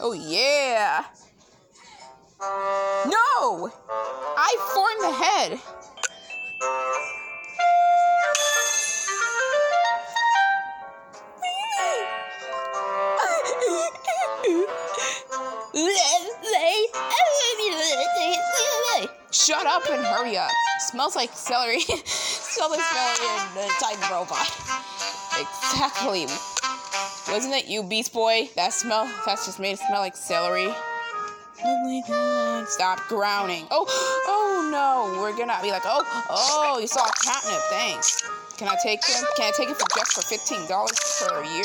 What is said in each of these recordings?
Oh yeah. No! I formed the head. Shut up and hurry up. Smells like celery. Smells like celery and uh, the Titan robot. Exactly. Wasn't it you, Beast Boy? That smell, that's just made it smell like celery. Stop growling. Oh, oh no. We're gonna be like, oh, oh, you saw a catnip. Thanks. Can I take it? Can I take it for just for fifteen dollars per year?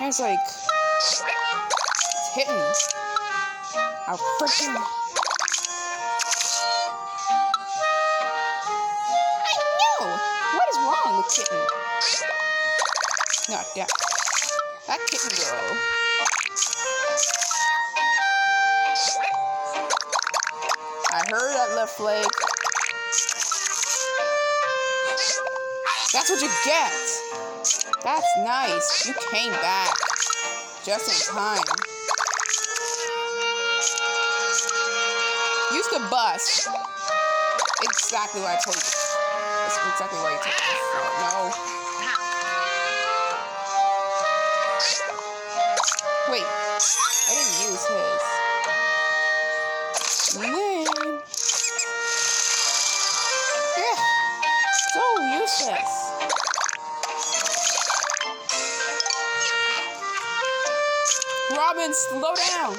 That's like hitting. A freaking. I know. What is wrong with kitten? No, yeah. That kitten girl. I heard that left leg. That's what you get. That's nice. You came back. Just in time. Use the bus. Exactly what I told you. That's exactly what you told me. No. So useless. Robin, slow down.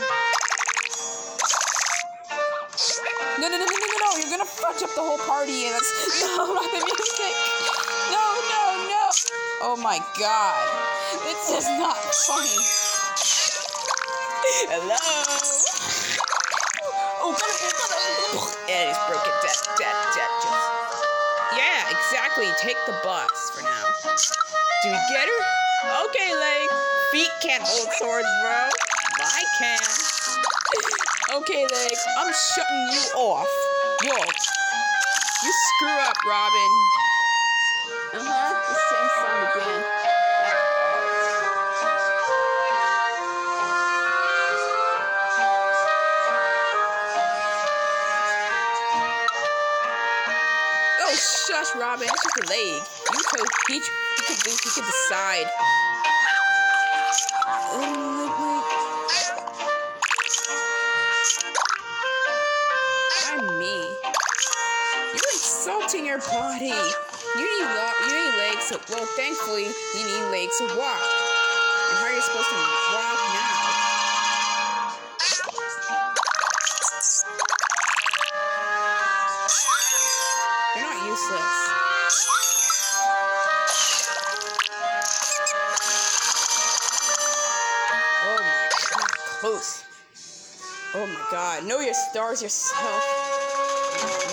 No, no, no, no, no, no. You're gonna fudge up the whole party and it's no, not the music. No, no, no. Oh my god. this is not funny. Hello. Oh, and it's broken. Dead, dead, dead. Just. Yeah, exactly. Take the bus for now. Do we get her? Okay, Lake. Feet can't hold swords, bro. I can. Okay, Lake. I'm shutting you off. Yo. You screw up, Robin. Uh-huh. The Oh, shush, Robin. It's just a leg. You could, he, he could do, he could decide. I'm me. You're insulting your body. You need lo- you need legs. To, well, thankfully, you need legs to walk. And how are you supposed to walk now? Useless. Oh my god, close. Oh my god, know your stars yourself.